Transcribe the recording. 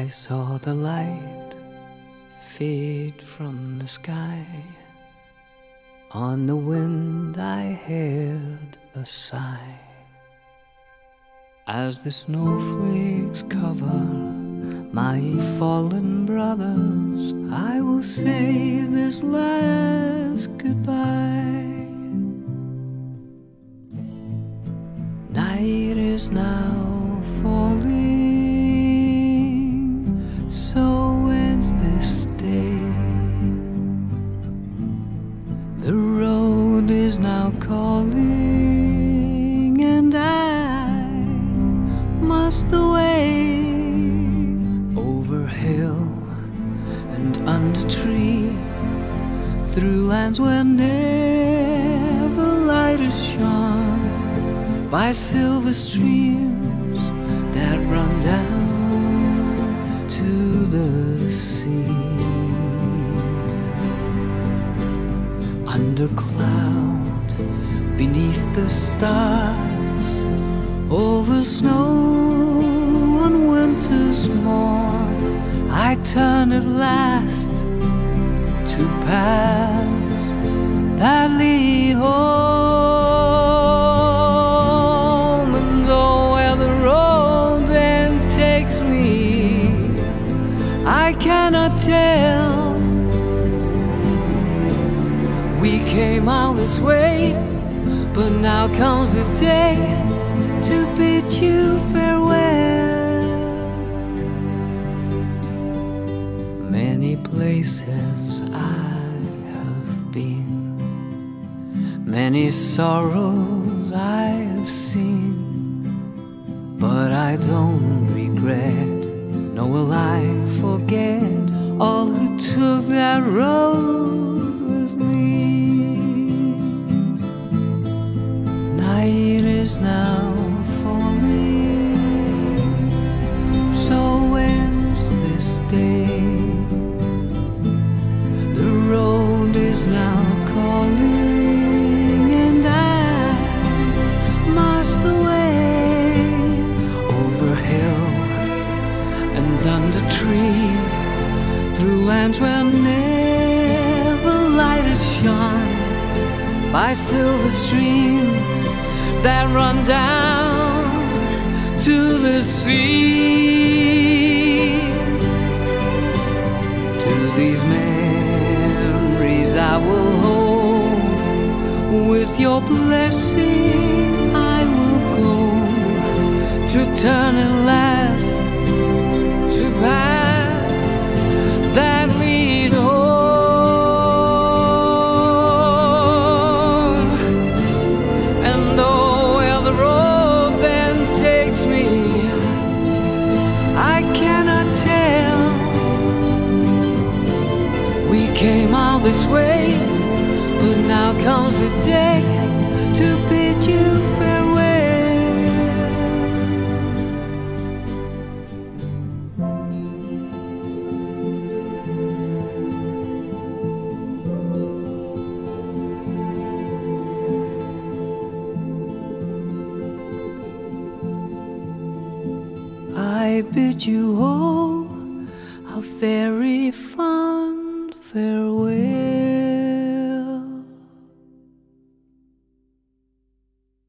I saw the light fade from the sky. On the wind I heard a sigh. As the snowflakes cover my fallen brothers, I will say this last goodbye. Night is now falling, so ends this day. The road is now calling, and I must away over hill and under tree, through lands where never light is shone, by silver streams Under cloud, beneath the stars, over snow on winter's morn, I turn at last to paths that lead home. And oh, where the road then takes me, I cannot tell. We came all this way, but now comes the day to bid you farewell. Many places I have been, many sorrows I have seen, but I don't regret, nor will I forget all who took that road is now falling, so ends this day. The road is now calling, and I must away over hill and under tree, through lands where never light has shone, by silver streams that run down to the sea. To these memories I will hold. With your blessing, I will go to turn at last to paths all this way, but now comes the day to bid you farewell. I bid you all a very fond farewell.